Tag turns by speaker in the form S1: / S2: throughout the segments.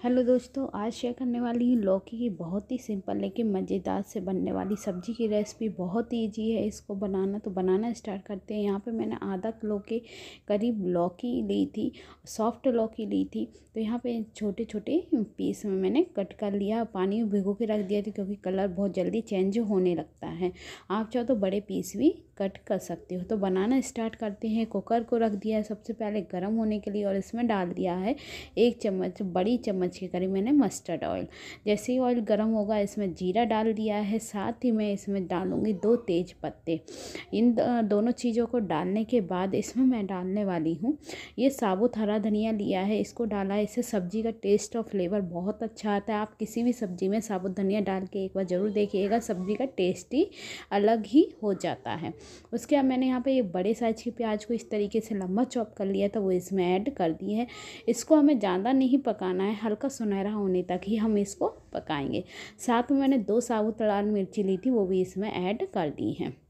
S1: Hello दोस्तों, आज share करने वाली हूँ लौकी की बहुत ही सिंपल लेकिन मज़ेदार से बनने वाली सब्ज़ी की रेसिपी बहुत ही ईजी है इसको बनाना तो बनाना स्टार्ट करते हैं। यहाँ पे मैंने आधा किलो के करीब लौकी ली थी सॉफ्ट लौकी ली थी। तो यहाँ पे छोटे छोटे पीस में मैंने कट कर लिया। पानी में भिगो के रख दिया था क्योंकि कलर बहुत जल्दी चेंज होने लगता है। आप चाहो तो बड़े पीस भी कट कर सकते हो। तो बनाना स्टार्ट करते हैं। कुकर को रख दिया है सबसे पहले गर्म होने के लिए और इसमें डाल दिया है एक चम्मच, बड़ी चम्मच के करीब मैंने मस्टर्ड ऑयल। जैसे ही ऑयल गर्म होगा, इसमें जीरा डाल दिया है, साथ ही मैं इसमें डालूँगी दो तेज पत्ते। इन दोनों चीज़ों को डालने के बाद इसमें मैं डालने वाली हूँ। ये साबुत हरा धनिया लिया है, इसको डाला है, इससे सब्ज़ी का टेस्ट और फ्लेवर बहुत अच्छा आता है। आप किसी भी सब्ज़ी में साबुत धनिया डाल के एक बार ज़रूर देखिएगा, सब्ज़ी का टेस्ट ही अलग ही हो जाता है। उसके बाद मैंने यहाँ पे एक बड़े साइज़ की प्याज को इस तरीके से लंबा चॉप कर लिया था, वो इसमें ऐड कर दिए है। इसको हमें ज़्यादा नहीं पकाना है, हल्का सुनहरा होने तक ही हम इसको पकाएँगे। साथ में मैंने दो साबुत लाल मिर्ची ली थी, वो भी इसमें ऐड कर दी हैं।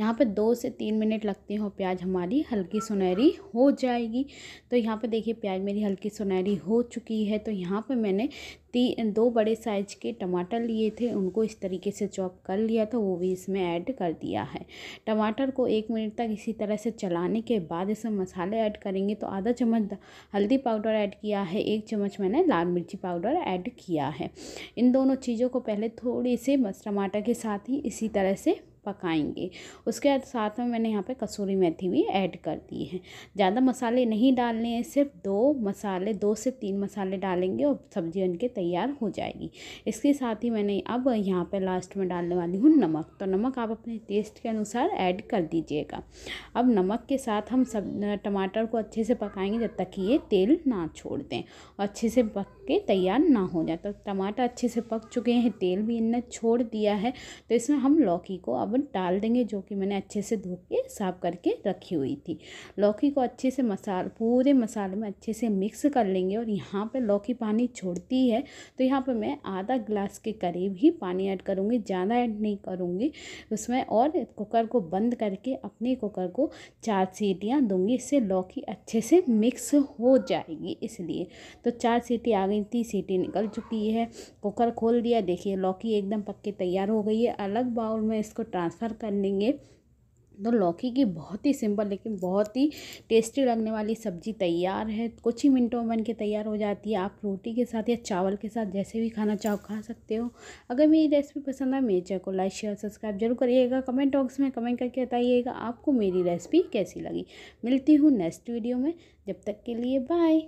S1: यहाँ पे दो से तीन मिनट लगते हैं प्याज हमारी, हल्की सुनहरी हो जाएगी। तो यहाँ पे देखिए प्याज मेरी हल्की सुनहरी हो चुकी है। तो यहाँ पे मैंने ती, दो बड़े साइज़ के टमाटर लिए थे, उनको इस तरीके से चॉप कर लिया था, वो भी इसमें ऐड कर दिया है। टमाटर को एक मिनट तक इसी तरह से चलाने के बाद इसमें मसाले ऐड करेंगे। तो आधा चम्मच हल्दी पाउडर ऐड किया है, एक चम्मच मैंने लाल मिर्ची पाउडर ऐड किया है। इन दोनों चीज़ों को पहले थोड़ी से बस टमाटर के साथ ही इसी तरह से पकाएँगे। उसके साथ में मैंने यहाँ पे कसूरी मेथी भी ऐड कर दी है। ज़्यादा मसाले नहीं डालने हैं, सिर्फ़ दो मसाले, दो से तीन मसाले डालेंगे और सब्ज़ी उनके तैयार हो जाएगी। इसके साथ ही मैंने अब यहाँ पे लास्ट में डालने वाली हूँ नमक। तो नमक आप अपने टेस्ट के अनुसार ऐड कर दीजिएगा। अब नमक के साथ हम सब टमाटर को अच्छे से पकाएँगे जब तक कि ये तेल ना छोड़ दें और अच्छे से पक के तैयार ना हो जाए। तो टमाटर अच्छे से पक चुके हैं, तेल भी इनने छोड़ दिया है। तो इसमें हम लौकी को अब डाल देंगे, जो कि मैंने अच्छे से धो के साफ़ करके रखी हुई थी। लौकी को अच्छे से मसाल, पूरे मसाले में अच्छे से मिक्स कर लेंगे और यहाँ पे लौकी पानी छोड़ती है तो यहाँ पे मैं आधा गिलास के करीब ही पानी ऐड करूँगी, ज़्यादा ऐड नहीं करूँगी। उसमें और कुकर को बंद करके अपने कुकर को चार सीटियाँ दूँगी, इससे लौकी अच्छे से मिक्स हो जाएगी इसलिए। तो चार सीटी आ गई थी सीटी निकल चुकी है। कुकर खोल दिया, देखिए लौकी एकदम पक्के तैयार हो गई है। अलग बाउल में इसको ट्रांसफ़र कर लेंगे। तो लौकी की बहुत ही सिंपल लेकिन बहुत ही टेस्टी लगने वाली सब्ज़ी तैयार है। कुछ ही मिनटों में बन के तैयार हो जाती है। आप रोटी के साथ या चावल के साथ जैसे भी खाना चाहो खा सकते हो। अगर मेरी रेसिपी पसंद आए, मेरे चैनल को लाइक, शेयर, सब्सक्राइब ज़रूर करिएगा। कमेंट बॉक्स में कमेंट करके बताइएगा आपको मेरी रेसिपी कैसी लगी। मिलती हूँ नेक्स्ट वीडियो में। जब तक के लिए बाय।